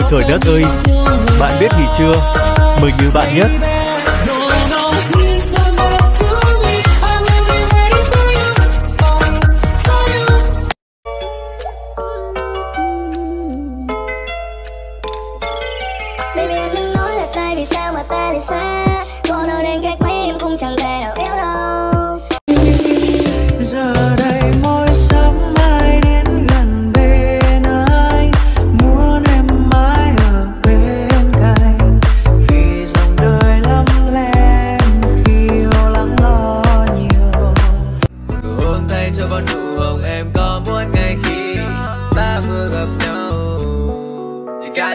Ôi trời đất ơi, bạn biết gì chưa? Mình như bạn nhất.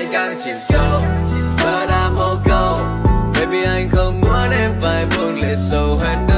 Anh got chìm sâu. But I'm all go Baby, anh không muốn em phải buông lệ sâu hơn đâu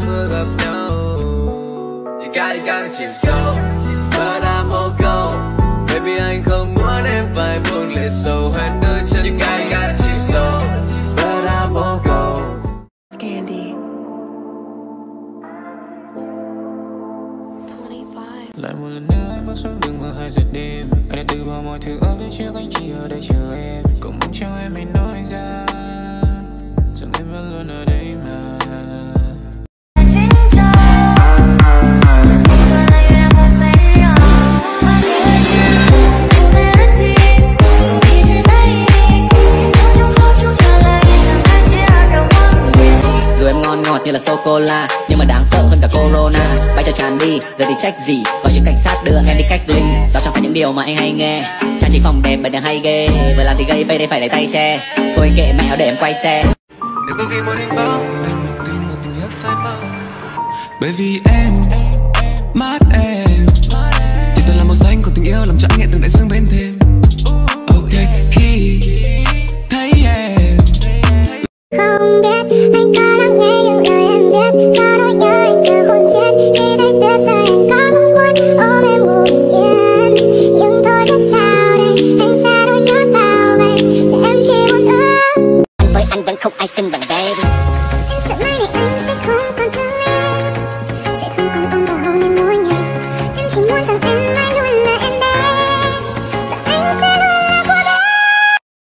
ta vừa gặp nhau. You got it, got chìm sâu. But I'm all go Baby anh không muốn em phải buông lệ sầu hơn đôi chân. You got it, got chìm sâu. But I'm all go Candy. lại một lần nữa anh bước xuống đường vào hai giờ đêm. Anh đã từ bỏ mọi thứ ở phía trước anh chỉ ở đây chờ em. Cũng muốn cho em hãy nói như là sô-cô-la. Nhưng mà đáng sợ hơn cả corona. Bay cho tràn đi, giờ thì trách gì? Gọi những cảnh sát đưa em đi cách ly. Đó chẳng phải những điều mà anh hay nghe. Trang trí phòng đẹp bởi đừng hay ghê. Vừa làm thì gây phê đây phải lấy tay che. Thôi anh kệ mẹ để em quay xe. Nếu có khi muốn Anh một Bởi vì em Mắt em. Anh vẫn không ai xinh bằng baby